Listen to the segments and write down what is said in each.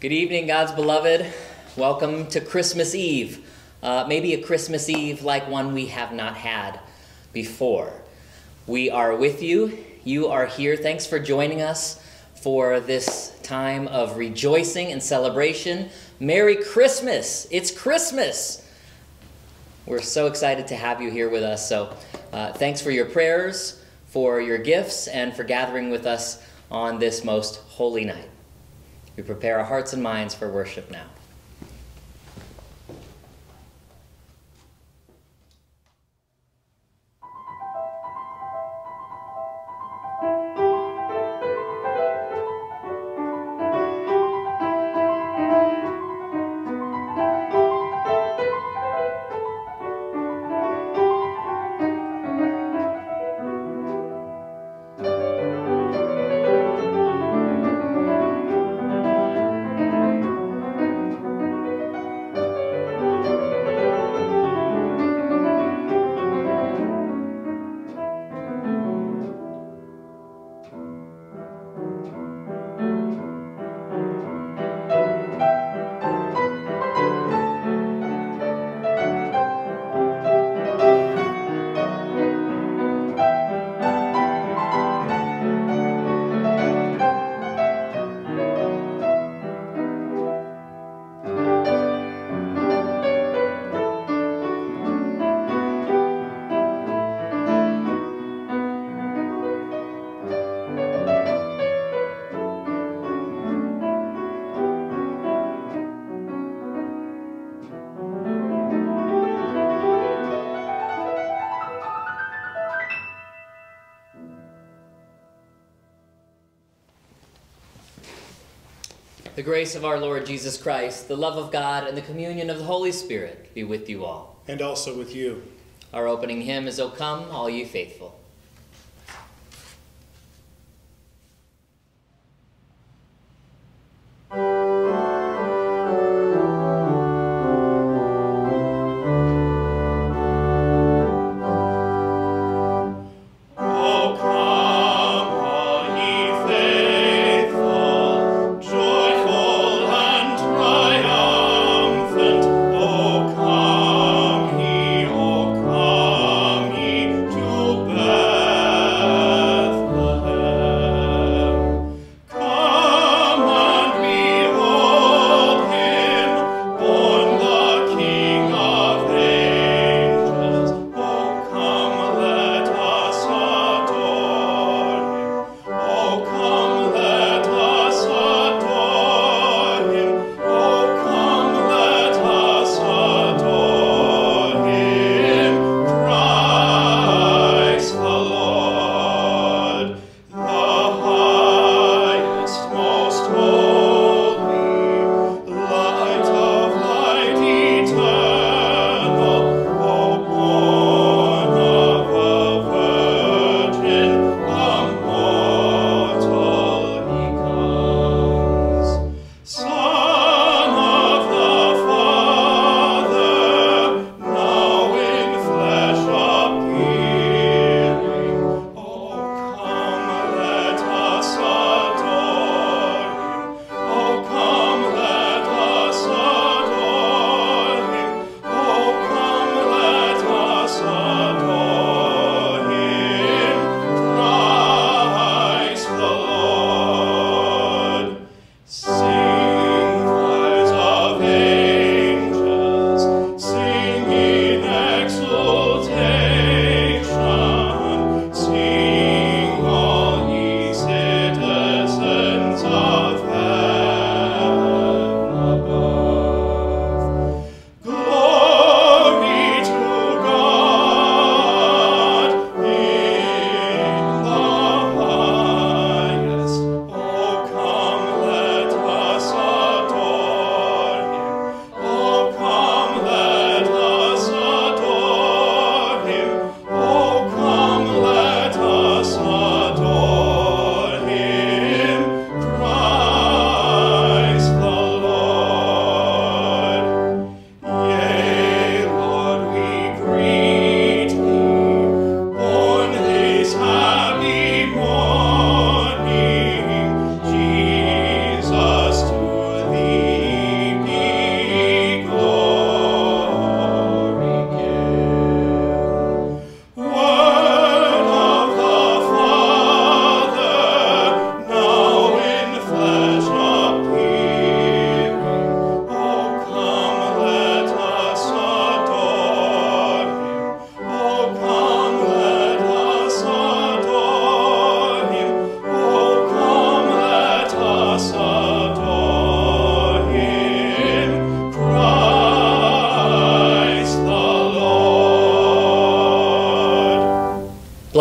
Good evening, God's beloved. Welcome to Christmas Eve. Uh, maybe a Christmas Eve like one we have not had before. We are with you. You are here. Thanks for joining us for this time of rejoicing and celebration. Merry Christmas! It's Christmas! We're so excited to have you here with us. So, uh, thanks for your prayers, for your gifts, and for gathering with us on this most holy night. We prepare our hearts and minds for worship now. The grace of our Lord Jesus Christ, the love of God, and the communion of the Holy Spirit be with you all. and also with you. Our opening hymn is O Come, All Ye Faithful.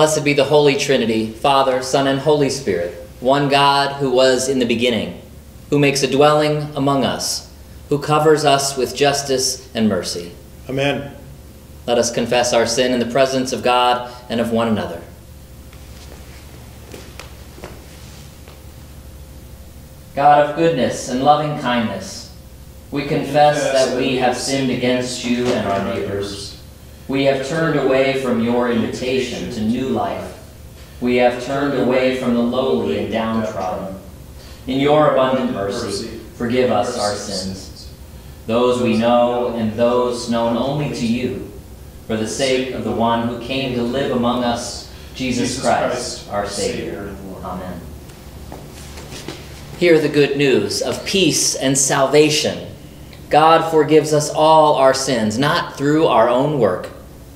Blessed be the Holy Trinity, Father, Son, and Holy Spirit, one God who was in the beginning, who makes a dwelling among us, who covers us with justice and mercy. Amen. Let us confess our sin in the presence of God and of one another. God of goodness and loving kindness, we confess that we have sinned against you and our neighbors. We have turned away from your invitation to new life. We have turned away from the lowly and downtrodden. In your abundant mercy, forgive us our sins, those we know and those known only to you, for the sake of the one who came to live among us, Jesus Christ, our Savior. Amen. Hear the good news of peace and salvation. God forgives us all our sins, not through our own work,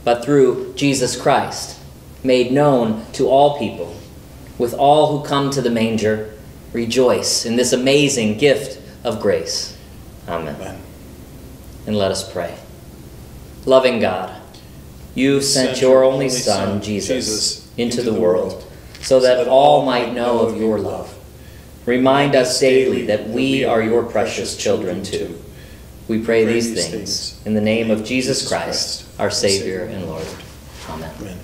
but through Jesus Christ, made known to all people. With all who come to the manger, rejoice in this amazing gift of grace. Amen. Amen. And let us pray. Loving God, you sent your only Son, Jesus, into the world so that all might know of your love. Remind us daily that we are your precious children too. We pray these things in the name of Jesus Christ, our Savior and Lord. Amen. Amen.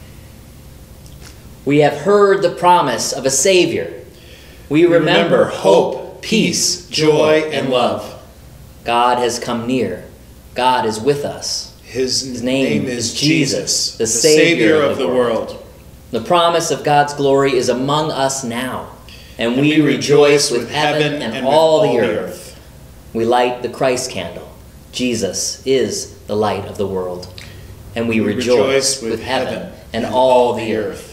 We have heard the promise of a Savior. We remember hope, peace, joy, and love. God has come near. God is with us. His, His name is Jesus, the the Savior Savior of the world. The promise of God's glory is among us now, and, And we, rejoice with heaven and, with all the earth. We light the Christ candle. Jesus is the light of the world. And we, We rejoice, with heaven and all the earth.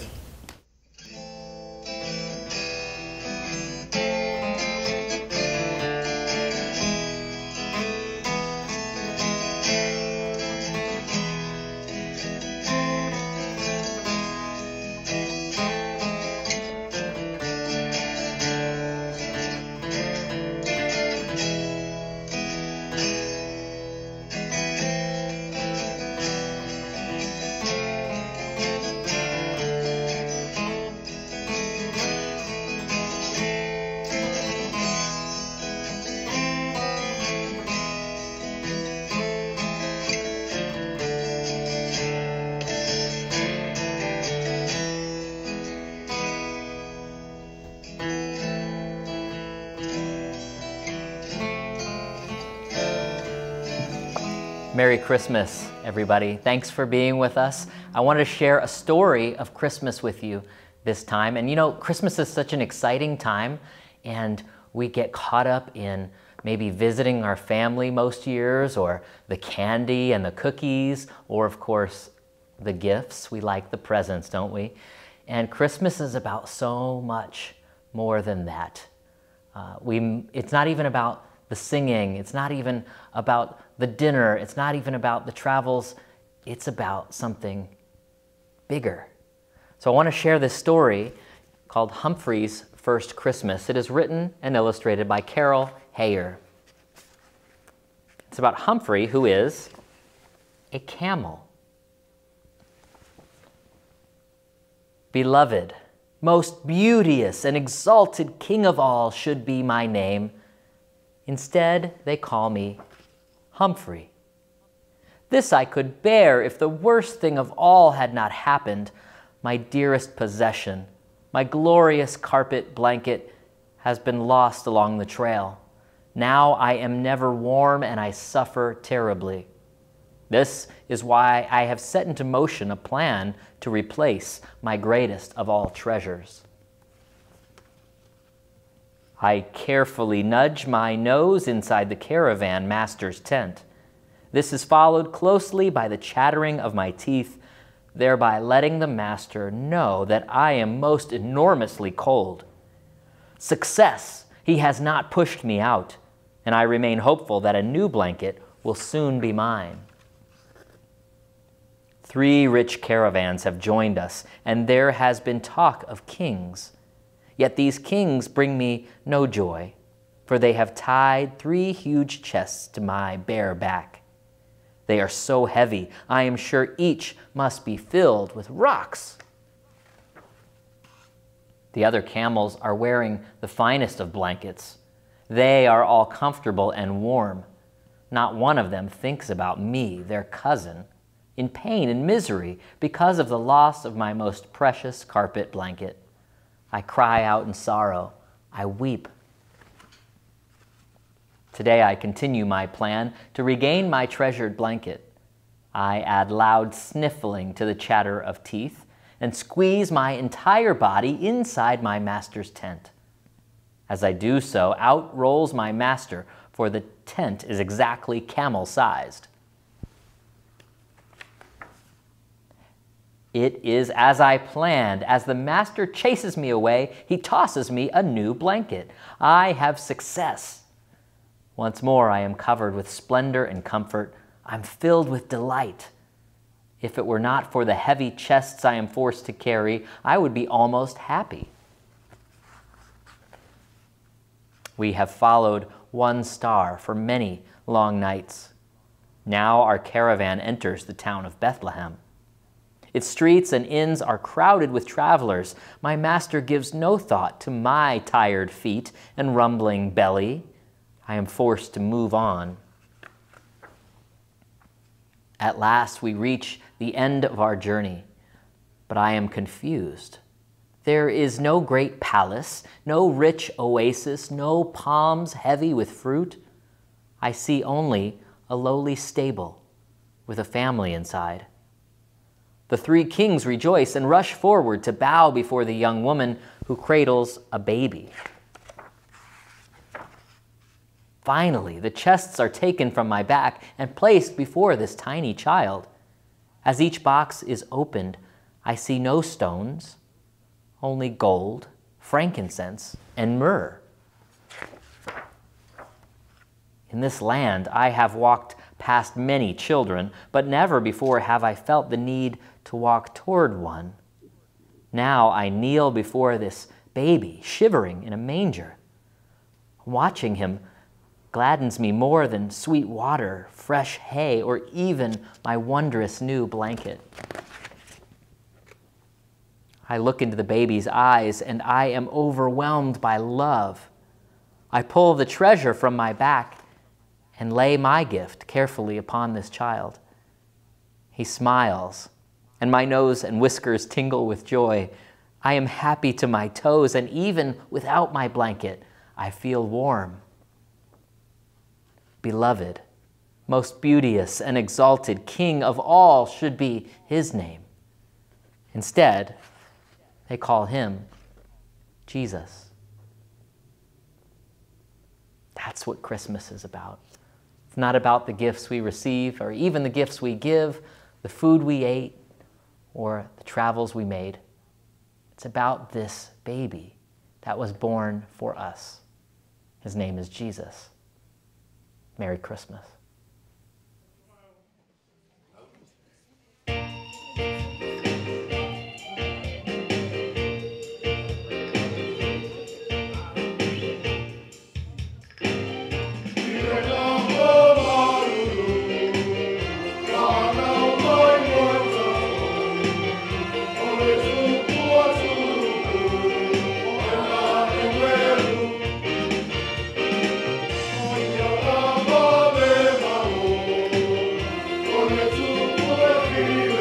Merry Christmas, everybody. Thanks for being with us. I wanted to share a story of Christmas with you this time. And you know, Christmas is such an exciting time, and we get caught up in maybe visiting our family most years, or the candy and the cookies, or of course, the gifts. We like the presents, don't we? And Christmas is about so much more than that. Uh, we, it's not even about the singing, it's not even about the dinner, it's not even about the travels, it's about something bigger. So I want to share this story called Humphrey's First Christmas. It is written and illustrated by Carol Heyer. It's about Humphrey, who is a camel. Beloved, most beauteous and exalted King of all should be my name. Instead, they call me Humphrey. This I could bear if the worst thing of all had not happened. My dearest possession, my glorious carpet blanket, has been lost along the trail. Now I am never warm and I suffer terribly. This is why I have set into motion a plan to replace my greatest of all treasures. I carefully nudge my nose inside the caravan master's tent. This is followed closely by the chattering of my teeth, thereby letting the master know that I am most enormously cold. Success! He has not pushed me out, and I remain hopeful that a new blanket will soon be mine. Three rich caravans have joined us, and there has been talk of kings. Yet these kings bring me no joy, for they have tied three huge chests to my bare back. They are so heavy, I am sure each must be filled with rocks. The other camels are wearing the finest of blankets. They are all comfortable and warm. Not one of them thinks about me, their cousin, in pain and misery because of the loss of my most precious carpet blanket. I cry out in sorrow. I weep. Today I continue my plan to regain my treasured blanket. I add loud sniffling to the chatter of teeth and squeeze my entire body inside my master's tent. As I do so, out rolls my master, for the tent is exactly camel It is as I planned. As the master chases me away, he tosses me a new blanket. I have success. Once more, I am covered with splendor and comfort. I'm filled with delight. If it were not for the heavy chests I am forced to carry, I would be almost happy. We have followed one star for many long nights. Now our caravan enters the town of Bethlehem. Its streets and inns are crowded with travelers. My master gives no thought to my tired feet and rumbling belly. I am forced to move on. At last, we reach the end of our journey, but I am confused. There is no great palace, no rich oasis, no palms heavy with fruit. I see only a lowly stable with a family inside. The three kings rejoice and rush forward to bow before the young woman who cradles a baby. Finally, the chests are taken from my back and placed before this tiny child. As each box is opened, I see no stones, only gold, frankincense, and myrrh. In this land, I have walked past many children, but never before have I felt the need to walk toward one. Now I kneel before this baby shivering in a manger. Watching him gladdens me more than sweet water, fresh hay, or even my wondrous new blanket. I look into the baby's eyes and I am overwhelmed by love. I pull the treasure from my back and lay my gift carefully upon this child. He smiles and my nose and whiskers tingle with joy. I am happy to my toes, and even without my blanket, I feel warm. Beloved, most beauteous and exalted King of all should be his name. Instead, they call him Jesus. That's what Christmas is about. It's not about the gifts we receive or even the gifts we give, the food we ate, or the travels we made. It's about this baby that was born for us. His name is Jesus. Merry Christmas. Amen.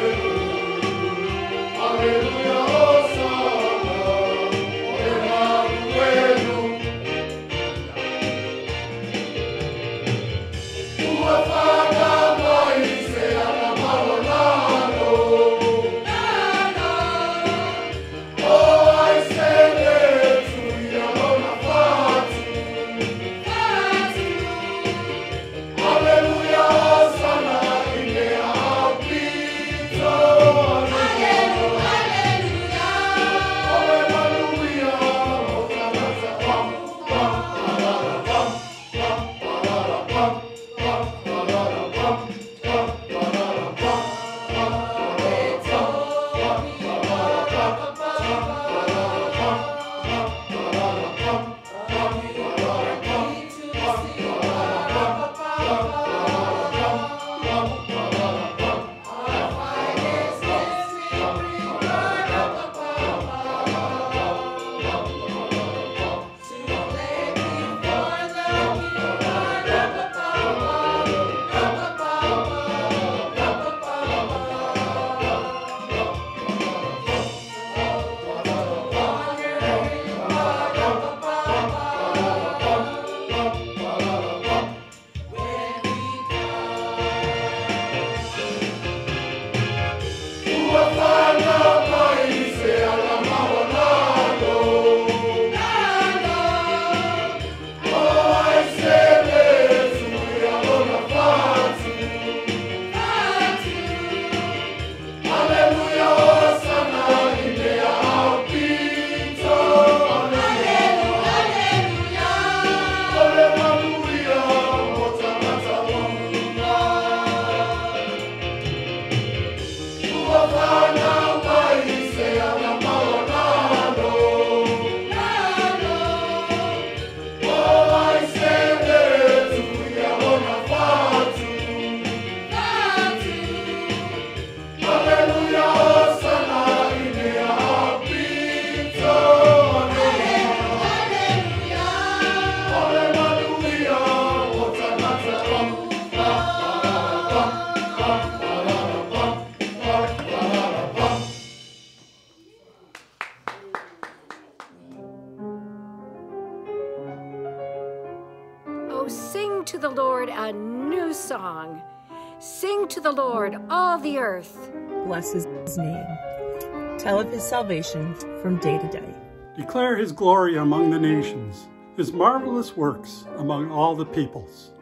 Earth. Bless his name. Tell of his salvation from day to day. Declare his glory among the nations, his marvelous works among all the peoples.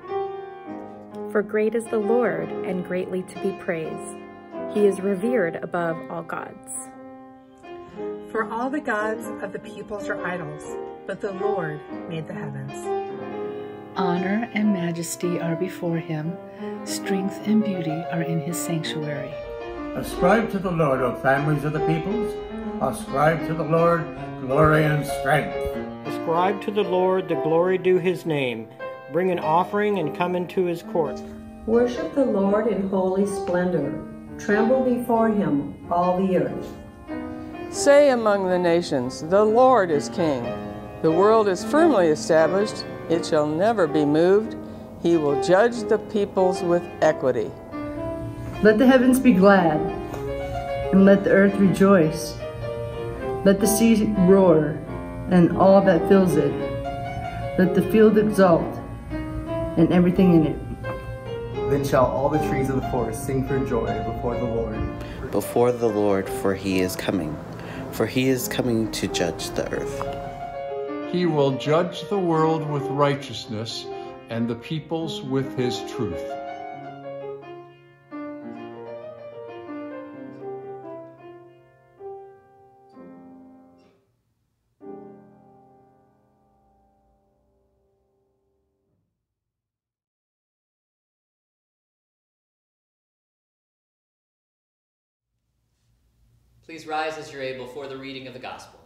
For great is the Lord and greatly to be praised. He is revered above all gods. For all the gods of the peoples are idols, but the Lord made the heavens. Honor and majesty are before him, strength and beauty are in his sanctuary. Ascribe to the Lord, O families of the peoples. Ascribe to the Lord glory and strength. Ascribe to the Lord the glory due his name. Bring an offering and come into his court. Worship the Lord in holy splendor. Tremble before him, all the earth. Say among the nations, The Lord is king. The world is firmly established, it shall never be moved. He will judge the peoples with equity. Let the heavens be glad, and let the earth rejoice. Let the sea roar, and all that fills it. Let the field exult, and everything in it. Then shall all the trees of the forest sing for joy before the Lord. Before the Lord, for he is coming. For he is coming to judge the earth. He will judge the world with righteousness and the peoples with his truth. Please rise as you're able for the reading of the Gospel.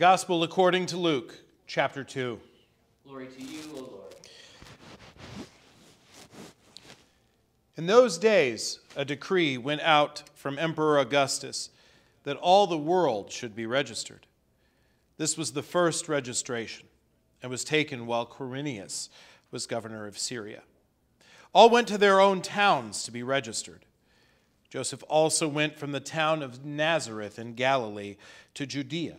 Gospel according to Luke, chapter 2. Glory to you, O Lord. In those days, a decree went out from Emperor Augustus that all the world should be registered. This was the first registration and was taken while Quirinius was governor of Syria. All went to their own towns to be registered. Joseph also went from the town of Nazareth in Galilee to Judea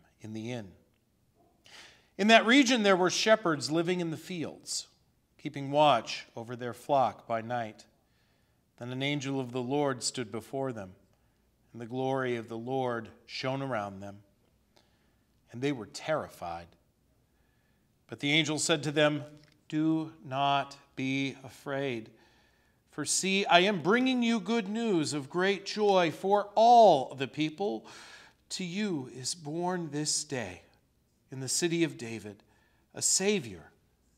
in the inn. In that region, there were shepherds living in the fields, keeping watch over their flock by night. Then an angel of the Lord stood before them, and the glory of the Lord shone around them, and they were terrified. But the angel said to them, Do not be afraid. For see, I am bringing you good news of great joy for all the people. To you is born this day in the city of David a Savior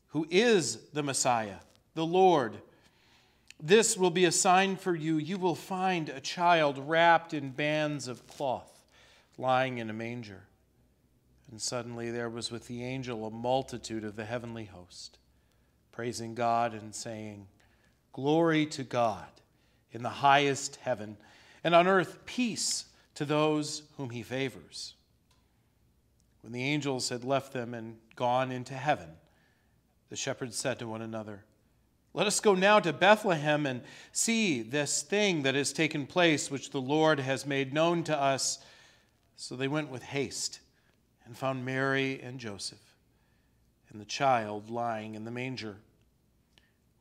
who is the Messiah, the Lord. This will be a sign for you. You will find a child wrapped in bands of cloth, lying in a manger. And suddenly there was with the angel a multitude of the heavenly host, praising God and saying, Glory to God in the highest heaven, and on earth peace to those whom he favors. When the angels had left them and gone into heaven, the shepherds said to one another, Let us go now to Bethlehem and see this thing that has taken place, which the Lord has made known to us. So they went with haste and found Mary and Joseph and the child lying in the manger.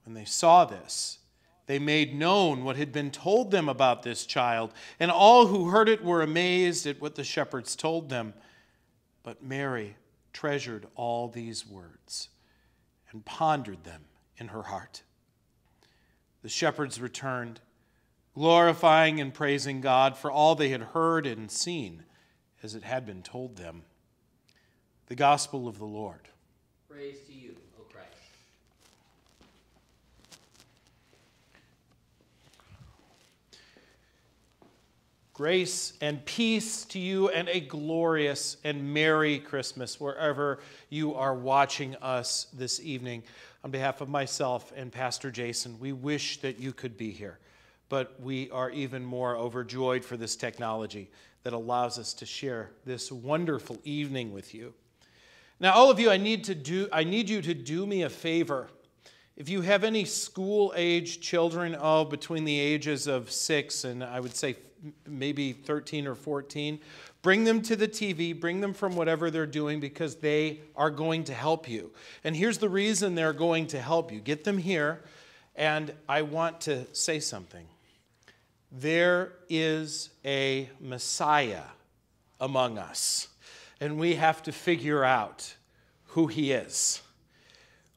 When they saw this, they made known what had been told them about this child, and all who heard it were amazed at what the shepherds told them. But Mary treasured all these words and pondered them in her heart. The shepherds returned, glorifying and praising God for all they had heard and seen as it had been told them. The Gospel of the Lord. Praise to you, O Christ. Grace and peace to you, and a glorious and Merry Christmas wherever you are watching us this evening. On behalf of myself and Pastor Jason, we wish that you could be here, but we are even more overjoyed for this technology that allows us to share this wonderful evening with you. Now, all of you, I need, to do, I need you to do me a favor. If you have any school age children, oh, between the ages of six and I would say maybe 13 or 14, bring them to the TV, bring them from whatever they're doing because they are going to help you. And here's the reason they're going to help you get them here, and I want to say something. There is a Messiah among us, and we have to figure out who he is.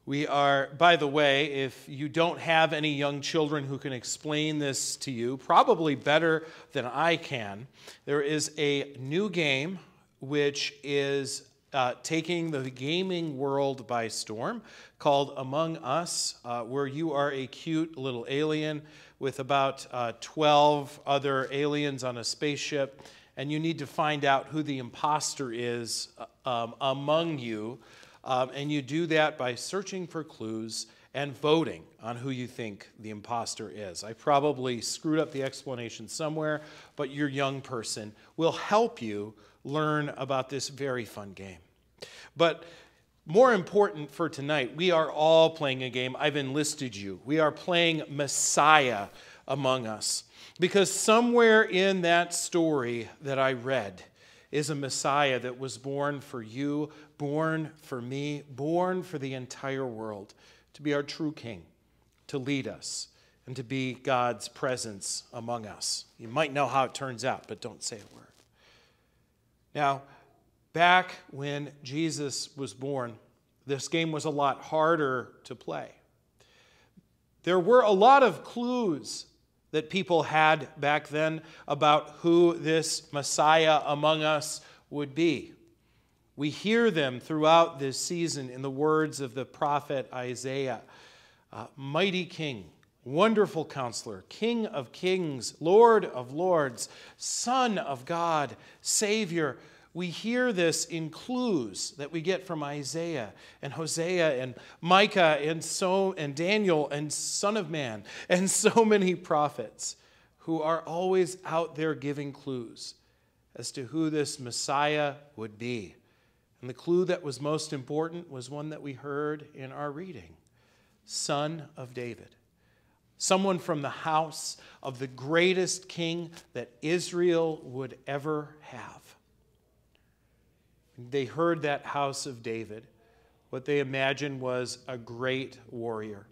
We are, by the way, if you don't have any young children who can explain this to you, probably better than I can, there is a new game which is uh, taking the gaming world by storm called Among Us, uh, where you are a cute little alien with about uh, 12 other aliens on a spaceship, and you need to find out who the imposter is uh, um, among you. Um, and you do that by searching for clues and voting on who you think the imposter is. I probably screwed up the explanation somewhere, but your young person will help you learn about this very fun game. But more important for tonight, we are all playing a game. I've enlisted you. We are playing Messiah among us. Because somewhere in that story that I read, is a Messiah that was born for you, born for me, born for the entire world, to be our true King, to lead us, and to be God's presence among us. You might know how it turns out, but don't say a word. Now, back when Jesus was born, this game was a lot harder to play. There were a lot of clues that people had back then about who this Messiah among us would be. We hear them throughout this season in the words of the prophet Isaiah uh, Mighty King, wonderful counselor, King of kings, Lord of lords, Son of God, Savior we hear this in clues that we get from Isaiah and Hosea and Micah and so and Daniel and Son of Man and so many prophets who are always out there giving clues as to who this Messiah would be. And the clue that was most important was one that we heard in our reading Son of David. Someone from the house of the greatest king that Israel would ever have. They heard that house of David. What they imagined was a great warrior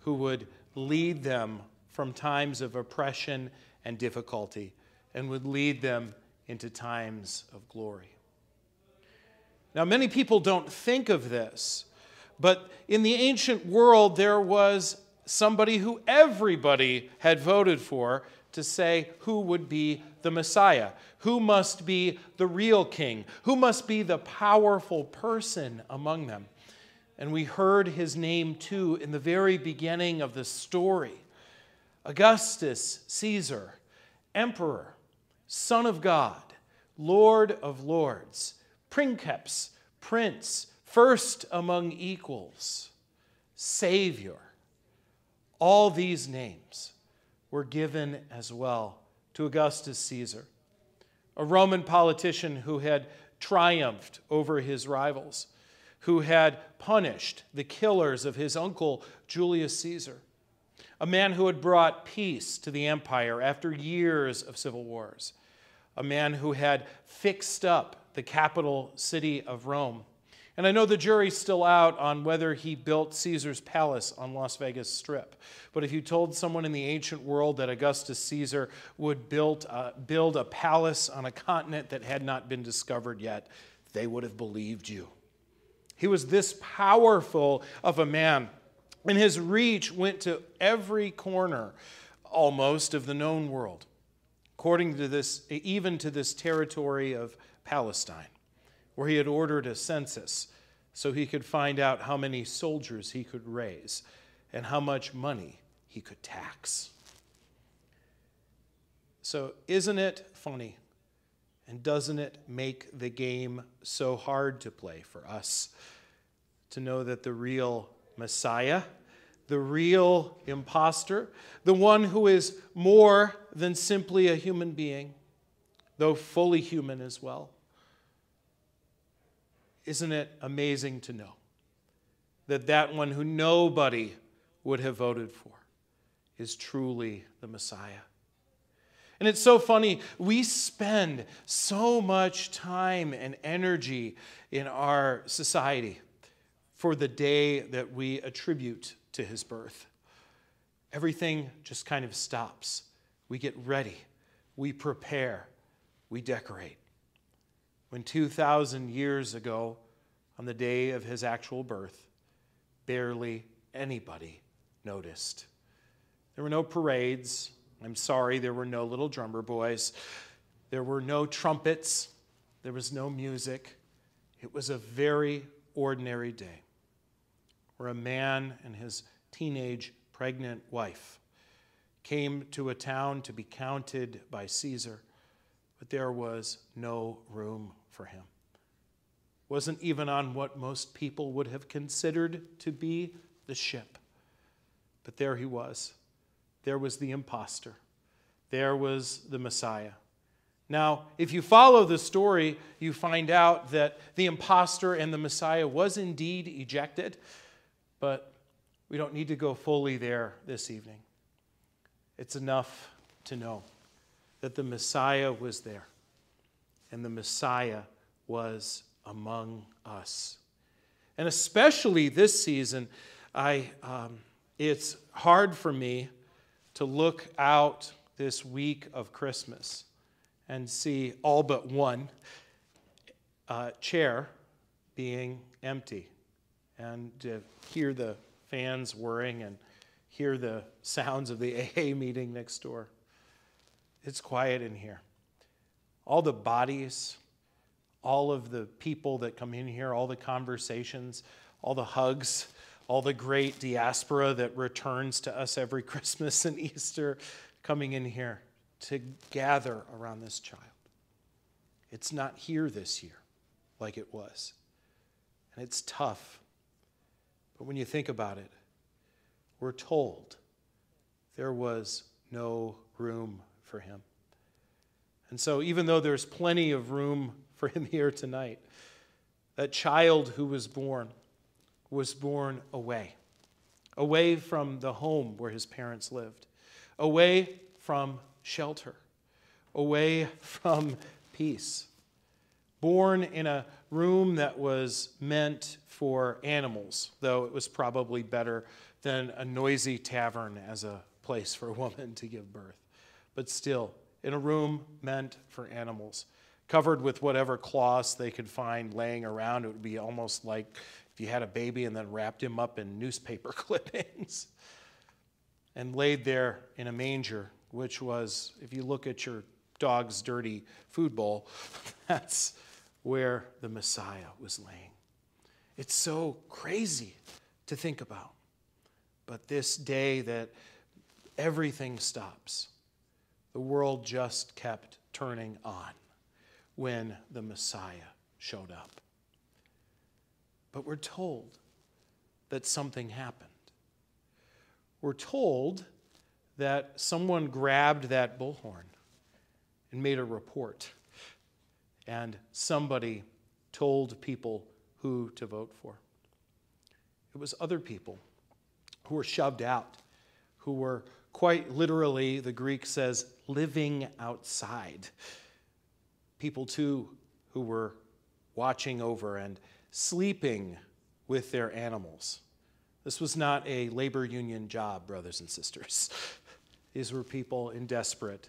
who would lead them from times of oppression and difficulty and would lead them into times of glory. Now, many people don't think of this, but in the ancient world, there was somebody who everybody had voted for to say who would be the Messiah, who must be the real king, who must be the powerful person among them. And we heard his name too in the very beginning of the story Augustus Caesar, Emperor, Son of God, Lord of Lords, Princeps, Prince, first among equals, Savior. All these names were given as well to Augustus Caesar, a Roman politician who had triumphed over his rivals, who had punished the killers of his uncle Julius Caesar, a man who had brought peace to the empire after years of civil wars, a man who had fixed up the capital city of Rome. And I know the jury's still out on whether he built Caesar's palace on Las Vegas Strip. But if you told someone in the ancient world that Augustus Caesar would build, uh, build a palace on a continent that had not been discovered yet, they would have believed you. He was this powerful of a man, and his reach went to every corner almost of the known world, according to this, even to this territory of Palestine where he had ordered a census so he could find out how many soldiers he could raise and how much money he could tax. So, isn't it funny? And doesn't it make the game so hard to play for us to know that the real Messiah, the real impostor, the one who is more than simply a human being, though fully human as well, isn't it amazing to know that that one who nobody would have voted for is truly the Messiah? And it's so funny, we spend so much time and energy in our society for the day that we attribute to his birth. Everything just kind of stops. We get ready, we prepare, we decorate when 2,000 years ago, on the day of his actual birth, barely anybody noticed. There were no parades. I'm sorry, there were no little drummer boys. There were no trumpets. There was no music. It was a very ordinary day where a man and his teenage pregnant wife came to a town to be counted by Caesar, but there was no room for him. Wasn't even on what most people would have considered to be the ship. But there he was. There was the impostor. There was the Messiah. Now, if you follow the story, you find out that the impostor and the Messiah was indeed ejected, but we don't need to go fully there this evening. It's enough to know that the Messiah was there and the Messiah was among us. And especially this season, I, um, it's hard for me to look out this week of Christmas and see all but one uh, chair being empty and to hear the fans whirring and hear the sounds of the AA meeting next door. It's quiet in here all the bodies, all of the people that come in here, all the conversations, all the hugs, all the great diaspora that returns to us every Christmas and Easter coming in here to gather around this child. It's not here this year like it was. And it's tough. But when you think about it, we're told there was no room for him. And so, even though there's plenty of room for him here tonight, that child who was born was born away, away from the home where his parents lived, away from shelter, away from peace, born in a room that was meant for animals, though it was probably better than a noisy tavern as a place for a woman to give birth. But still, in a room meant for animals, covered with whatever cloths they could find laying around. It would be almost like if you had a baby and then wrapped him up in newspaper clippings and laid there in a manger, which was, if you look at your dog's dirty food bowl, that's where the Messiah was laying. It's so crazy to think about. But this day that everything stops the world just kept turning on when the Messiah showed up. But we're told that something happened. We're told that someone grabbed that bullhorn and made a report, and somebody told people who to vote for. It was other people who were shoved out, who were quite literally, the Greek says, living outside. people too who were watching over and sleeping with their animals. This was not a labor union job, brothers and sisters. These were people in desperate,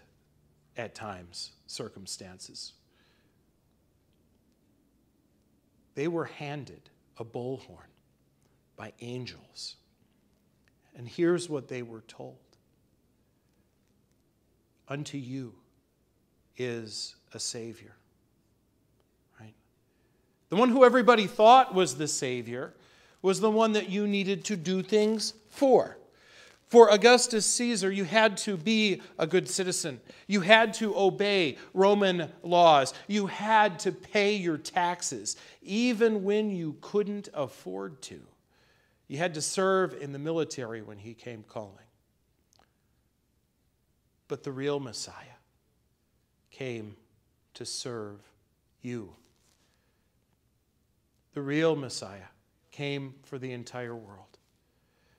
at times, circumstances. They were handed a bullhorn by angels. And here's what they were told Unto you is a Savior. Right? The one who everybody thought was the Savior was the one that you needed to do things for. For Augustus Caesar, you had to be a good citizen. You had to obey Roman laws. You had to pay your taxes, even when you couldn't afford to. You had to serve in the military when he came calling. But the real Messiah came to serve you. The real Messiah came for the entire world.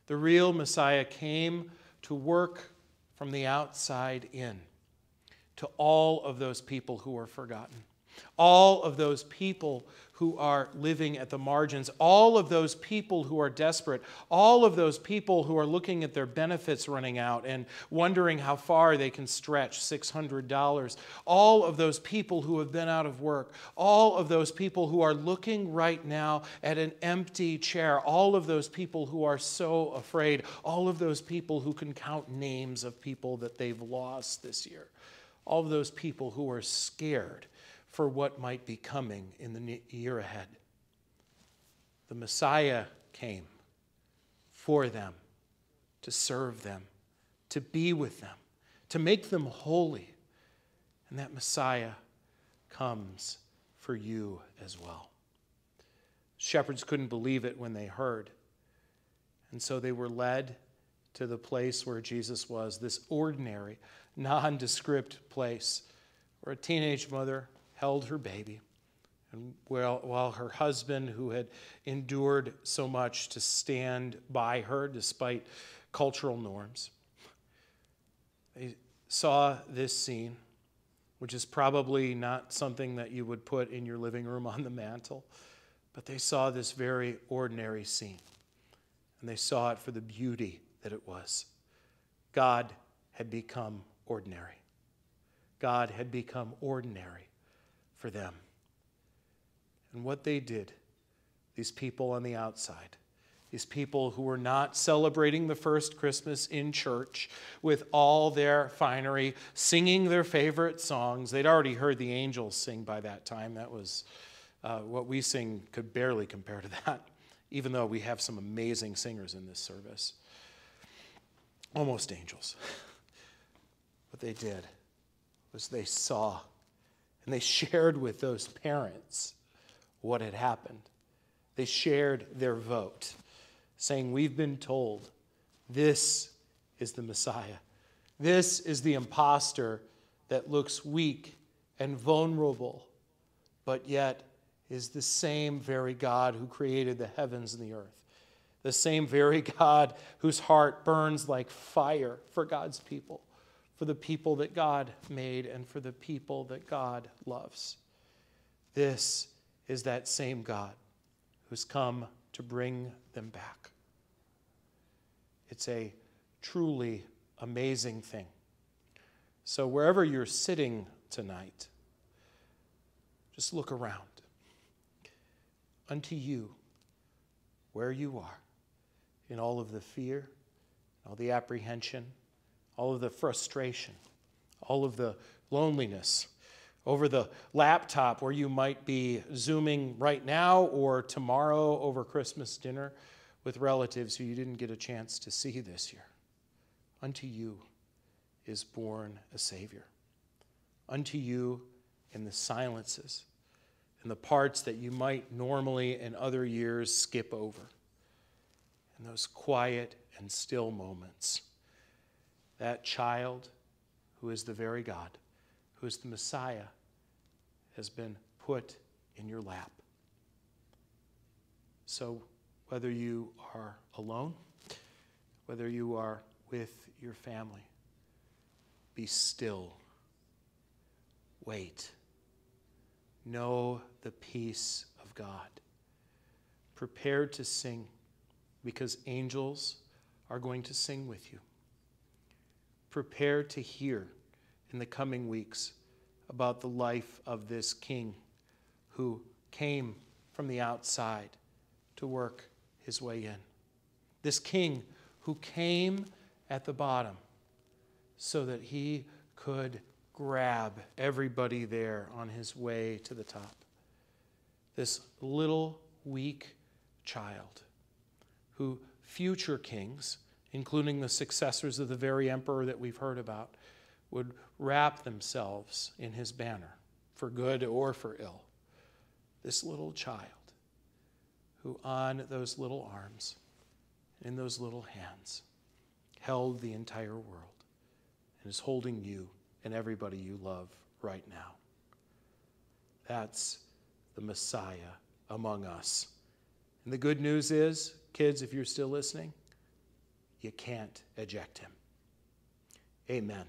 The real Messiah came to work from the outside in to all of those people who are forgotten, all of those people who are living at the margins, all of those people who are desperate, all of those people who are looking at their benefits running out and wondering how far they can stretch $600, all of those people who have been out of work, all of those people who are looking right now at an empty chair, all of those people who are so afraid, all of those people who can count names of people that they've lost this year, all of those people who are scared for what might be coming in the year ahead. The Messiah came for them, to serve them, to be with them, to make them holy. And that Messiah comes for you as well. Shepherds couldn't believe it when they heard. And so they were led to the place where Jesus was, this ordinary, nondescript place where a teenage mother held her baby. And while, while her husband, who had endured so much to stand by her despite cultural norms, they saw this scene, which is probably not something that you would put in your living room on the mantle, but they saw this very ordinary scene. And they saw it for the beauty that it was. God had become ordinary. God had become ordinary for them. And what they did, these people on the outside, these people who were not celebrating the first Christmas in church with all their finery, singing their favorite songs. They'd already heard the angels sing by that time. That was uh, what we sing could barely compare to that, even though we have some amazing singers in this service. Almost angels. what they did was they saw and they shared with those parents what had happened. They shared their vote, saying, We've been told this is the Messiah. This is the impostor that looks weak and vulnerable, but yet is the same very God who created the heavens and the earth. The same very God whose heart burns like fire for God's people for the people that God made and for the people that God loves. This is that same God who's come to bring them back. It's a truly amazing thing. So, wherever you're sitting tonight, just look around. Unto you, where you are, in all of the fear, all the apprehension, all of the frustration, all of the loneliness, over the laptop where you might be Zooming right now or tomorrow over Christmas dinner with relatives who you didn't get a chance to see this year. Unto you is born a Savior. Unto you in the silences, in the parts that you might normally in other years skip over, in those quiet and still moments that child who is the very God, who is the Messiah, has been put in your lap. So, whether you are alone, whether you are with your family, be still. Wait know the peace of God. Prepare to sing because angels are going to sing with you. Prepare to hear in the coming weeks about the life of this king who came from the outside to work his way in. This king who came at the bottom so that he could grab everybody there on his way to the top. This little weak child who future kings, including the successors of the very emperor that we've heard about, would wrap themselves in his banner for good or for ill. This little child who, on those little arms, in those little hands, held the entire world and is holding you and everybody you love right now. That's the Messiah among us. And the good news is, kids, if you're still listening, you can't eject him. Amen.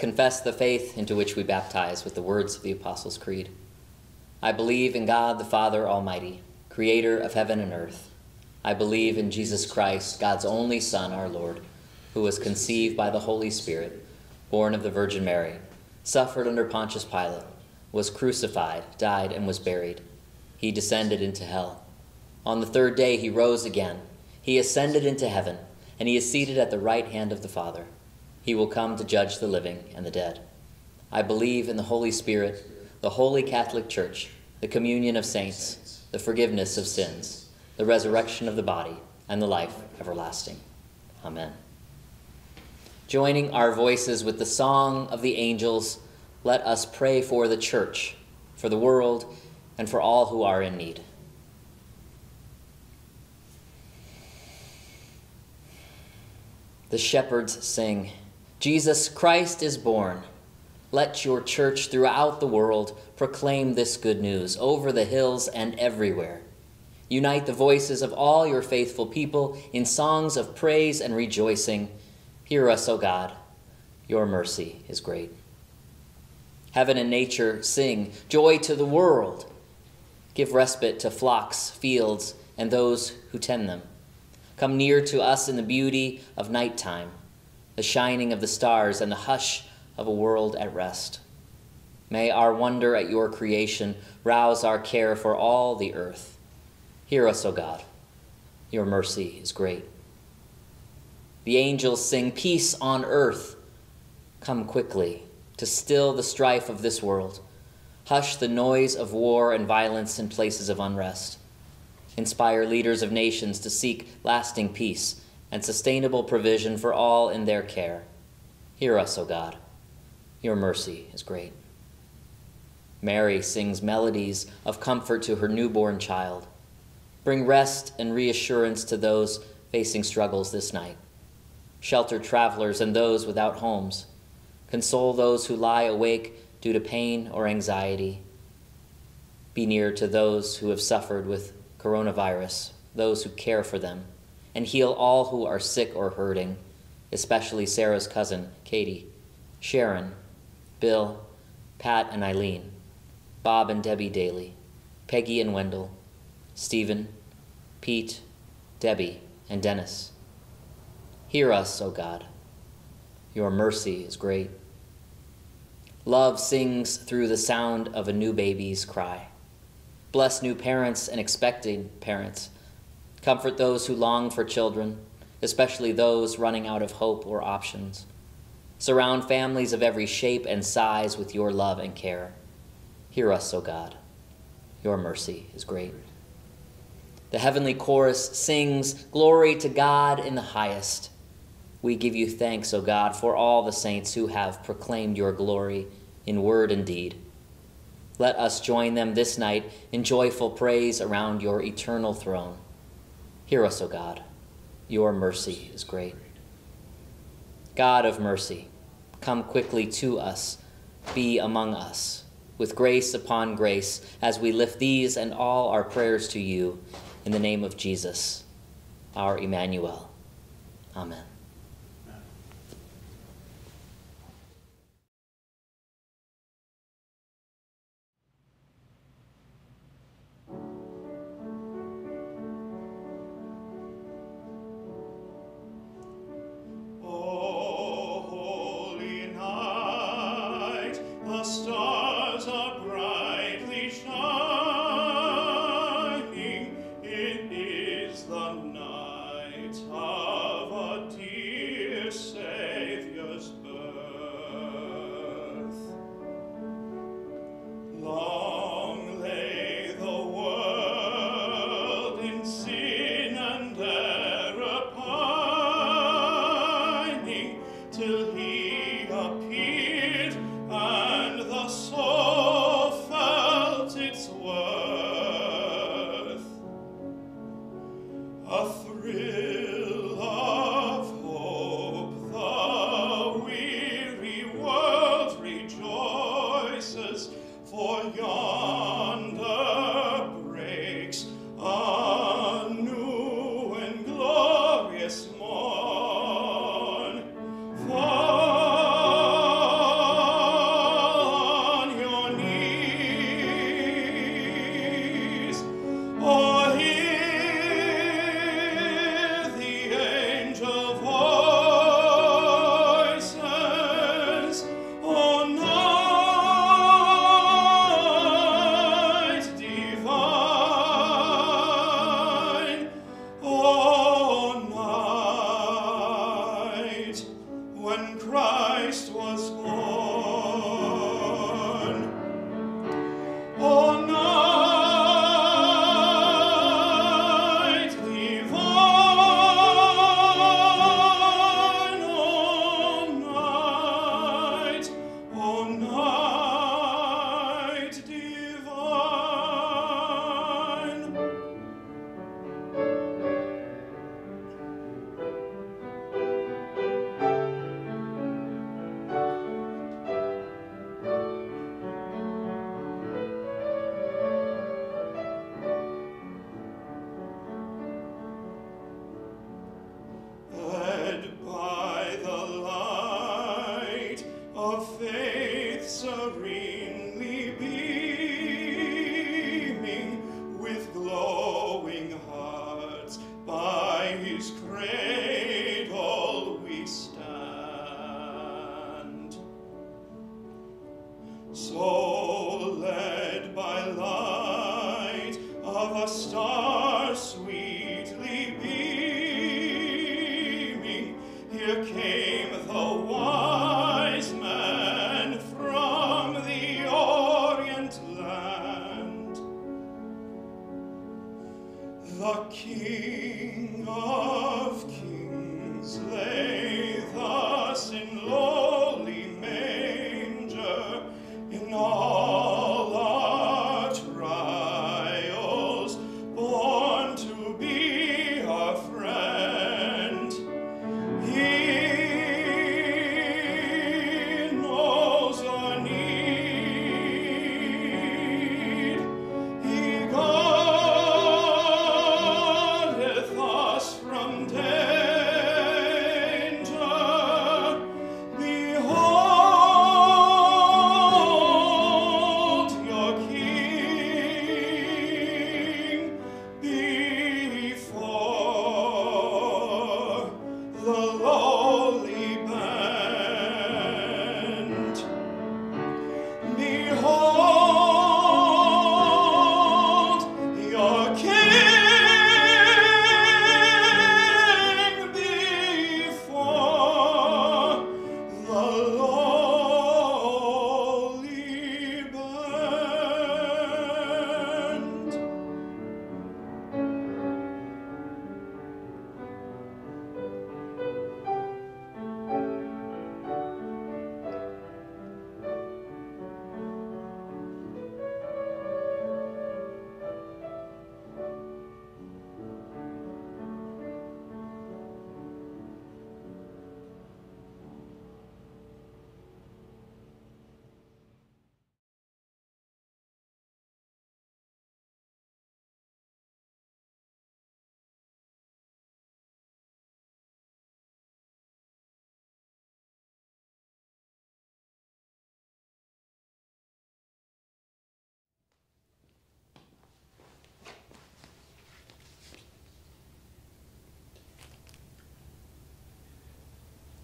Confess the faith into which we baptize with the words of the Apostles' Creed. I believe in God the Father Almighty, creator of heaven and earth. I believe in Jesus Christ, God's only Son, our Lord, who was conceived by the Holy Spirit, born of the Virgin Mary, suffered under Pontius Pilate, was crucified, died, and was buried. He descended into hell. On the third day he rose again. He ascended into heaven, and he is seated at the right hand of the Father. He will come to judge the living and the dead. I believe in the Holy Spirit, the holy Catholic Church, the communion of saints, the forgiveness of sins, the resurrection of the body, and the life everlasting. Amen. Joining our voices with the song of the angels, let us pray for the church, for the world, and for all who are in need. The shepherds sing, Jesus Christ is born. Let your church throughout the world proclaim this good news over the hills and everywhere. Unite the voices of all your faithful people in songs of praise and rejoicing. Hear us, O God. Your mercy is great. Heaven and nature sing, Joy to the world. Give respite to flocks, fields, and those who tend them. Come near to us in the beauty of nighttime, the shining of the stars, and the hush of a world at rest. May our wonder at your creation rouse our care for all the earth. Hear us, O God. Your mercy is great. The angels sing, Peace on earth. Come quickly to still the strife of this world. Hush the noise of war and violence in places of unrest. Inspire leaders of nations to seek lasting peace and sustainable provision for all in their care. Hear us, O God. Your mercy is great. Mary sings melodies of comfort to her newborn child. Bring rest and reassurance to those facing struggles this night. Shelter travelers and those without homes. Console those who lie awake due to pain or anxiety. Be near to those who have suffered with coronavirus, those who care for them, and heal all who are sick or hurting, especially Sarah's cousin, Katie, Sharon, Bill, Pat and Eileen, Bob and Debbie Daly, Peggy and Wendell, Stephen, Pete, Debbie, and Dennis. Hear us, O God. Your mercy is great. Love sings through the sound of a new baby's cry. Bless new parents and expecting parents. Comfort those who long for children, especially those running out of hope or options. Surround families of every shape and size with your love and care. Hear us, O God. Your mercy is great. The heavenly chorus sings, Glory to God in the highest. We give you thanks, O God, for all the saints who have proclaimed your glory in word and deed. Let us join them this night in joyful praise around your eternal throne. Hear us, O God. Your mercy is great. God of mercy, come quickly to us, be among us, with grace upon grace, as we lift these and all our prayers to you, in the name of Jesus, our Emmanuel. Amen.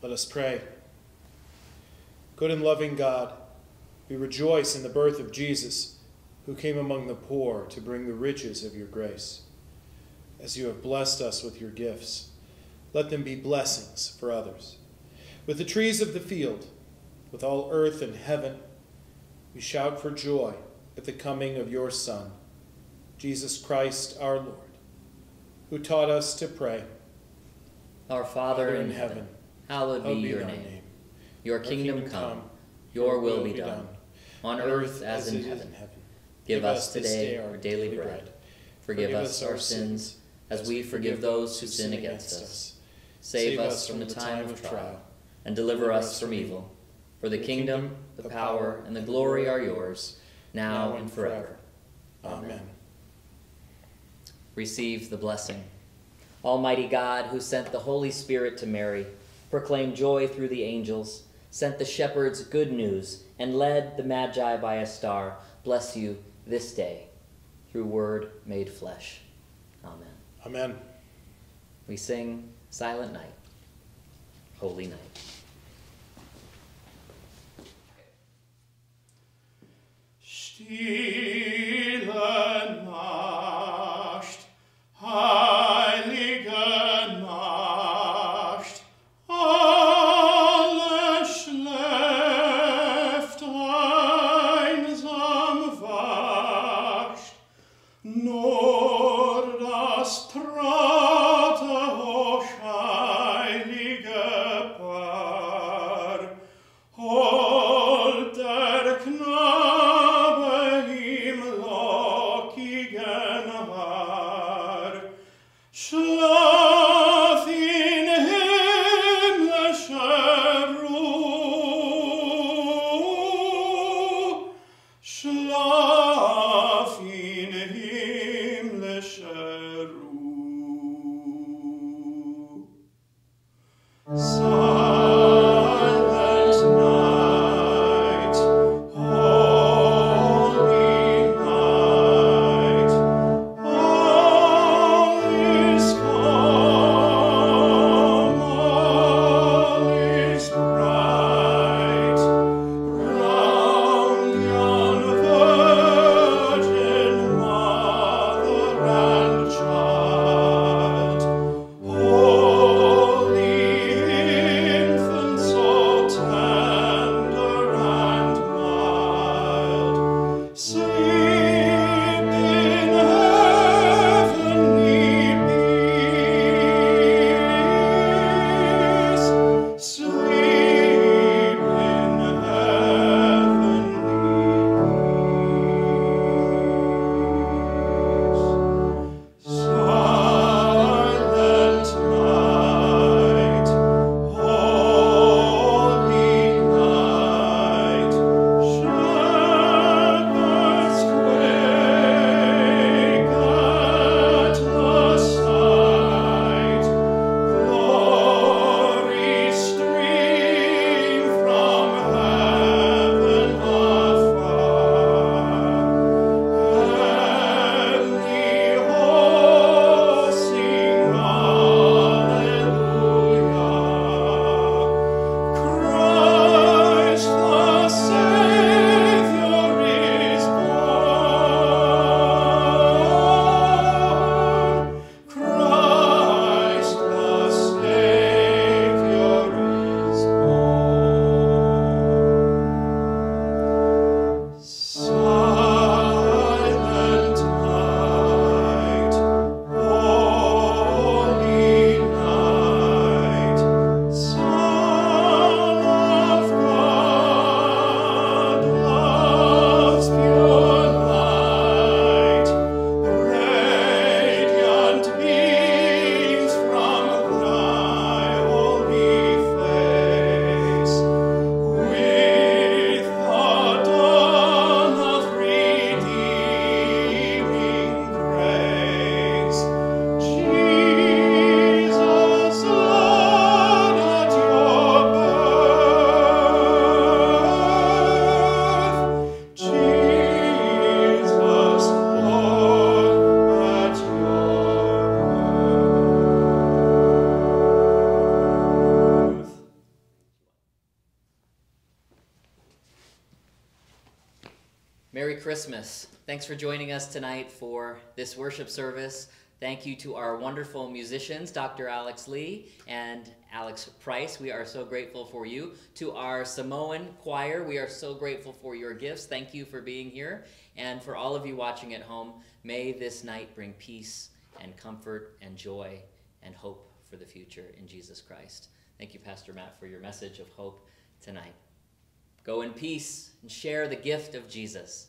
Let us pray. Good and loving God, we rejoice in the birth of Jesus, who came among the poor to bring the riches of your grace. As you have blessed us with your gifts, let them be blessings for others. With the trees of the field, with all earth and heaven, we shout for joy at the coming of your Son, Jesus Christ our Lord, who taught us to pray. Our Father in heaven, hallowed be your name. Your kingdom come, your will be done, on earth as in heaven. Give us today our daily bread. Forgive us our sins, as we forgive those who sin against us. Save us from the time of trial, and deliver us from evil. For the kingdom, the power, and the glory are yours, now and forever. Amen. Receive the blessing. Almighty God, who sent the Holy Spirit to Mary, proclaimed joy through the angels, sent the shepherds good news, and led the Magi by a star, bless you this day through word made flesh. Amen. Amen. We sing Silent Night, Holy Night. Stille Nacht, Christmas. Thanks for joining us tonight for this worship service. Thank you to our wonderful musicians, Dr. Alex Lee and Alex Price. We are so grateful for you. To our Samoan choir, we are so grateful for your gifts. Thank you for being here. And for all of you watching at home, may this night bring peace and comfort and joy and hope for the future in Jesus Christ. Thank you, Pastor Matt, for your message of hope tonight. Go in peace and share the gift of Jesus.